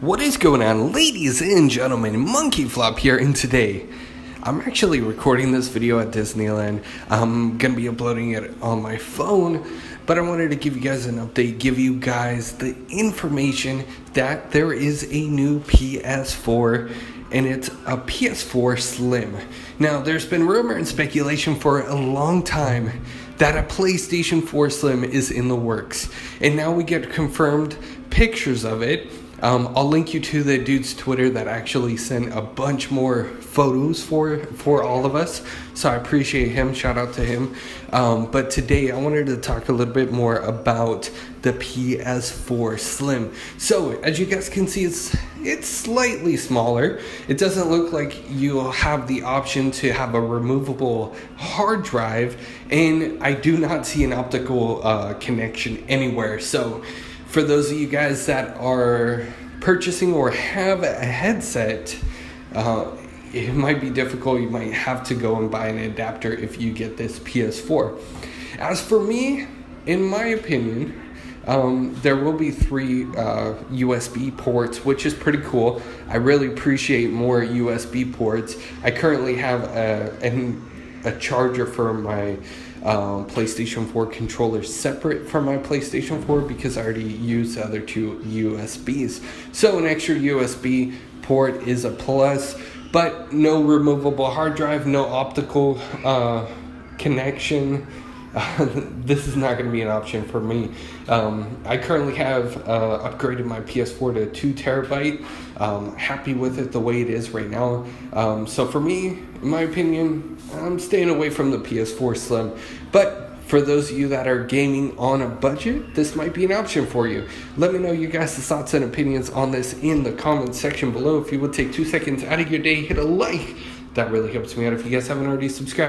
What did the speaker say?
What is going on, ladies and gentlemen? MonkeyFlop here, and today I'm actually recording this video at Disneyland. I'm gonna be uploading it on my phone, but I wanted to give you guys an update, give you guys the information that there is a new PS4 and it's a PS4 Slim. Now, there's been rumor and speculation for a long time that a PlayStation 4 Slim is in the works, and now we get confirmed pictures of it um, I'll link you to the dude's Twitter that actually sent a bunch more photos for for all of us. So I appreciate him. Shout out to him. Um, but today I wanted to talk a little bit more about the PS4 Slim. So as you guys can see, it's it's slightly smaller. It doesn't look like you have the option to have a removable hard drive, and I do not see an optical uh, connection anywhere. So for those of you guys that are purchasing or have a headset, uh, it might be difficult. You might have to go and buy an adapter if you get this PS4. As for me, in my opinion, um, there will be three uh, USB ports, which is pretty cool. I really appreciate more USB ports. I currently have a, a, a charger for my um, PlayStation 4 controller separate from my PlayStation 4 because I already use the other two USBs. So an extra USB port is a plus, but no removable hard drive, no optical uh, connection. This is not going to be an option for me. Um, I currently have uh, upgraded my PS4 to two terabyte. Um, happy with it the way it is right now. Um, so for me, in my opinion, I'm staying away from the PS4 Slim. But for those of you that are gaming on a budget, this might be an option for you. Let me know your guys' thoughts and opinions on this in the comments section below. If you would take two seconds out of your day, hit a like. That really helps me out. If you guys haven't already subscribed,